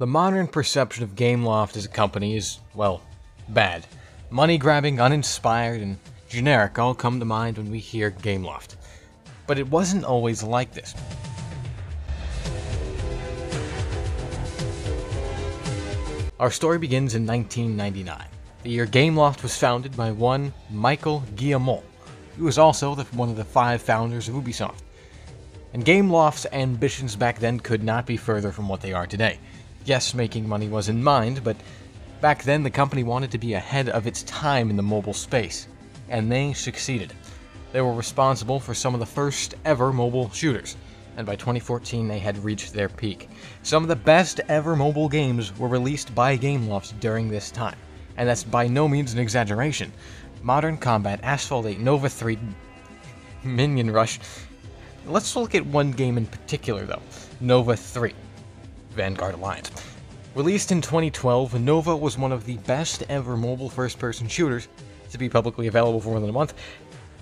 The modern perception of Gameloft as a company is, well, bad. Money grabbing, uninspired, and generic all come to mind when we hear Gameloft. But it wasn't always like this. Our story begins in 1999, the year Gameloft was founded by one Michael Guillemot, who was also the, one of the five founders of Ubisoft. And Gameloft's ambitions back then could not be further from what they are today. Yes, making money was in mind, but back then the company wanted to be ahead of its time in the mobile space, and they succeeded. They were responsible for some of the first ever mobile shooters, and by 2014 they had reached their peak. Some of the best ever mobile games were released by Gameloft during this time, and that's by no means an exaggeration. Modern Combat, Asphalt 8, Nova 3, Minion Rush. Let's look at one game in particular though Nova 3. Vanguard Alliance. Released in 2012, Nova was one of the best ever mobile first person shooters to be publicly available for more than a month,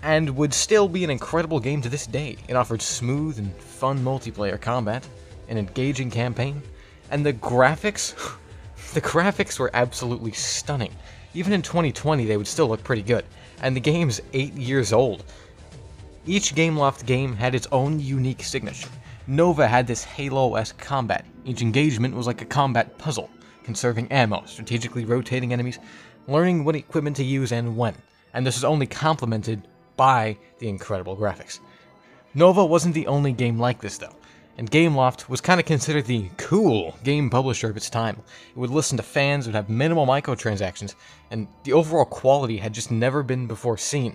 and would still be an incredible game to this day. It offered smooth and fun multiplayer combat, an engaging campaign, and the graphics. the graphics were absolutely stunning. Even in 2020, they would still look pretty good, and the game's 8 years old. Each Gameloft game had its own unique signature. Nova had this Halo-esque combat. Each engagement was like a combat puzzle, conserving ammo, strategically rotating enemies, learning what equipment to use and when, and this is only complemented by the incredible graphics. Nova wasn't the only game like this though, and Gameloft was kind of considered the cool game publisher of its time. It would listen to fans, it would have minimal microtransactions, and the overall quality had just never been before seen.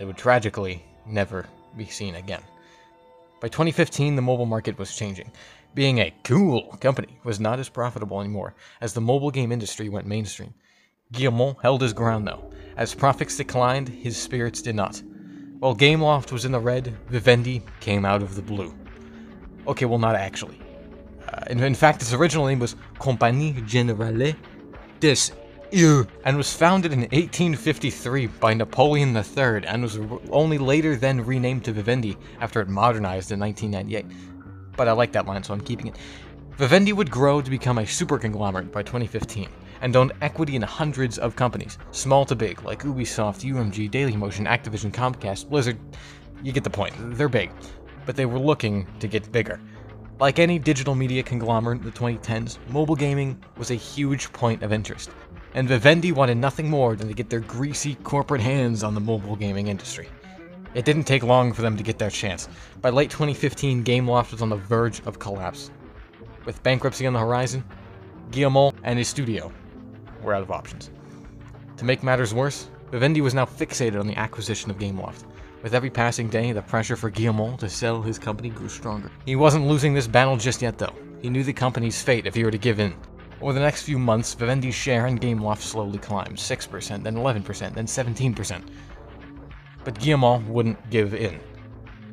It would tragically never be seen again. By 2015, the mobile market was changing. Being a cool company was not as profitable anymore as the mobile game industry went mainstream. Guillemot held his ground though. As profits declined, his spirits did not. While Gameloft was in the red, Vivendi came out of the blue. Okay, well, not actually. Uh, in, in, fact, its original name was Compagnie Générale des and was founded in 1853 by Napoleon III and was only later then renamed to Vivendi after it modernized in 1998. But I like that line, so I'm keeping it. Vivendi would grow to become a super conglomerate by 2015 and owned equity in hundreds of companies, small to big, like Ubisoft, UMG, Dailymotion, Activision, Comcast, Blizzard. You get the point, they're big, but they were looking to get bigger. Like any digital media conglomerate in the 2010s, mobile gaming was a huge point of interest and Vivendi wanted nothing more than to get their greasy corporate hands on the mobile gaming industry. It didn't take long for them to get their chance. By late 2015, Gameloft was on the verge of collapse. With bankruptcy on the horizon, Guillemot and his studio were out of options. To make matters worse, Vivendi was now fixated on the acquisition of Gameloft. With every passing day, the pressure for Guillemot to sell his company grew stronger. He wasn't losing this battle just yet, though. He knew the company's fate if he were to give in. Over the next few months, Vivendi's share in Gameloft slowly climbed 6%, then 11%, then 17%. But Guillemot wouldn't give in.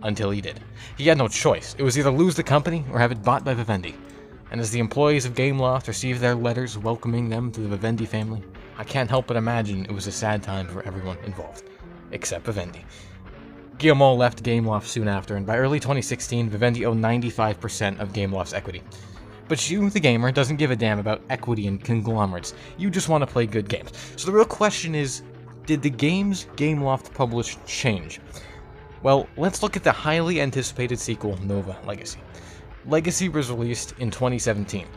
Until he did. He had no choice. It was either lose the company or have it bought by Vivendi. And as the employees of Gameloft received their letters welcoming them to the Vivendi family, I can't help but imagine it was a sad time for everyone involved. Except Vivendi. Guillemot left Gameloft soon after, and by early 2016, Vivendi owned 95% of Gameloft's equity. But you, the gamer, doesn't give a damn about equity and conglomerates. You just want to play good games. So the real question is, did the games Gameloft published change? Well, let's look at the highly anticipated sequel, Nova Legacy. Legacy was released in 2017,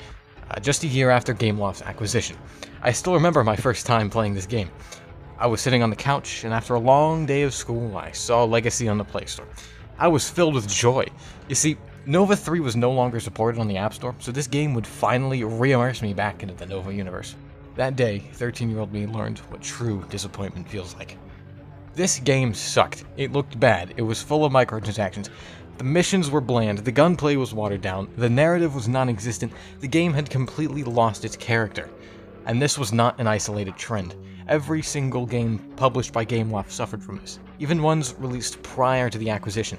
uh, just a year after Gameloft's acquisition. I still remember my first time playing this game. I was sitting on the couch, and after a long day of school, I saw Legacy on the Play Store. I was filled with joy. You see, Nova 3 was no longer supported on the App Store, so this game would finally re-immerse me back into the Nova universe. That day, 13-year-old me learned what true disappointment feels like. This game sucked. It looked bad. It was full of microtransactions. The missions were bland, the gunplay was watered down, the narrative was non-existent, the game had completely lost its character. And this was not an isolated trend. Every single game published by Gameloft suffered from this, even ones released prior to the acquisition.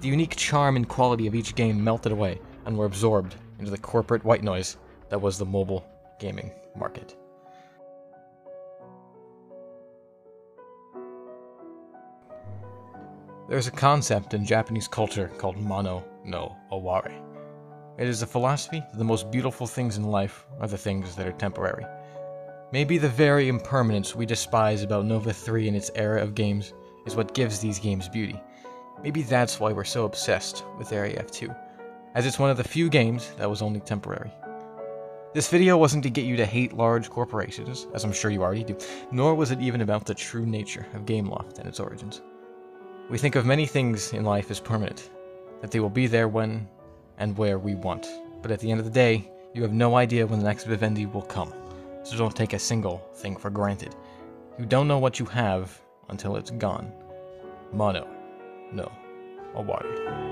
The unique charm and quality of each game melted away and were absorbed into the corporate white noise that was the mobile gaming market. There's a concept in Japanese culture called mono no aware. It is a philosophy that the most beautiful things in life are the things that are temporary. Maybe the very impermanence we despise about Nova 3 and its era of games is what gives these games beauty. Maybe that's why we're so obsessed with Area F2, as it's one of the few games that was only temporary. This video wasn't to get you to hate large corporations, as I'm sure you already do, nor was it even about the true nature of Gameloft and its origins. We think of many things in life as permanent, that they will be there when and where we want, but at the end of the day, you have no idea when the next Vivendi will come so don't take a single thing for granted. You don't know what you have until it's gone. Mono. No. A water.